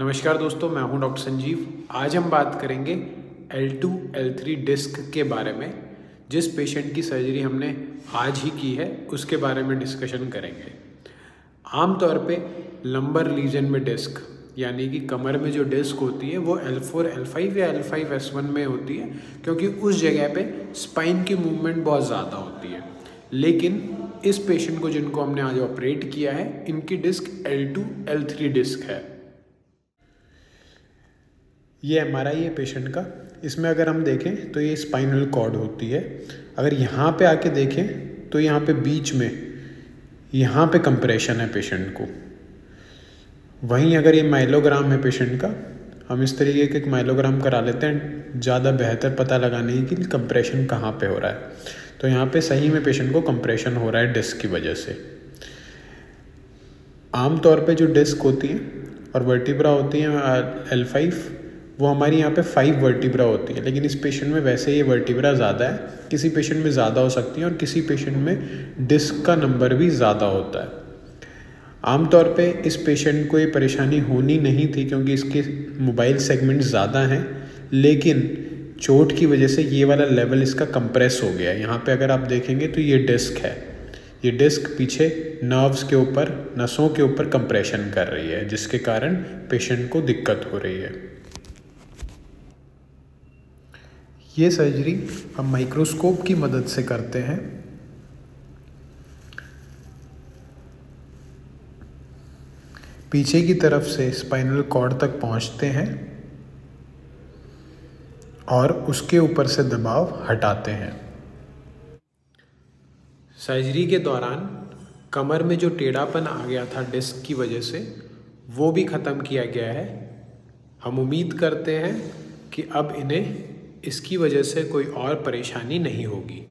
नमस्कार दोस्तों मैं हूँ डॉक्टर संजीव। आज हम बात करेंगे L2 L3 डिस्क के बारे में जिस पेशेंट की सर्जरी हमने आज ही की है उसके बारे में डिस्कशन करेंगे। आमतौर पे लंबर लीजन में डिस्क यानी कि कमर में जो डिस्क होती है वो L4, L5 या L5, S1 में होती है क्योंकि उस जगह पे स्पाइन की मूवमेंट बहुत ज़्यादा होती है। लेकिन इस पेशेंट को जिनको हमने आज ऑपरेट किया है इनकी डिस्क L2, L3 डिस्क है। ये एम आर आई है पेशेंट का। इसमें अगर हम देखें तो ये स्पाइनल कॉर्ड होती है। अगर यहाँ पे आके देखें तो यहाँ पे बीच में, यहाँ पे कंप्रेशन है पेशेंट को। वहीं अगर ये माइलोग्राम है पेशेंट का, हम इस तरीके के एक माइलोग्राम करा लेते हैं, ज़्यादा बेहतर पता लगाने की कि कंप्रेशन कहाँ पे हो रहा है। तो यहाँ पे सही में पेशेंट को कंप्रेशन हो रहा है डिस्क की वजह से। आम तौर पे जो डिस्क होती है और वर्टिब्रा होती हैं एल फाइव वो हमारी यहाँ पे फाइव वर्टिब्रा होती है, लेकिन इस पेशेंट में वैसे ये वर्टिब्रा ज़्यादा है, किसी पेशेंट में ज़्यादा हो सकती है और किसी पेशेंट में डिस्क का नंबर भी ज़्यादा होता है। आमतौर पे इस पेशेंट को ये परेशानी होनी नहीं थी क्योंकि इसके मोबाइल सेगमेंट ज़्यादा हैं, लेकिन चोट की वजह से ये वाला लेवल इसका कंप्रेस हो गया है। यहाँ पे अगर आप देखेंगे तो ये डिस्क है। ये डिस्क पीछे नर्व्स के ऊपर, नसों के ऊपर कंप्रेशन कर रही है, जिसके कारण पेशेंट को दिक्कत हो रही है। ये सर्जरी हम माइक्रोस्कोप की मदद से करते हैं। पीछे की तरफ़ से स्पाइनल कॉर्ड तक पहुँचते हैं और उसके ऊपर से दबाव हटाते हैं। सर्जरी के दौरान कमर में जो टेढ़ापन आ गया था डिस्क की वजह से, वो भी ख़त्म किया गया है। हम उम्मीद करते हैं कि अब इन्हें इसकी वजह से कोई और परेशानी नहीं होगी।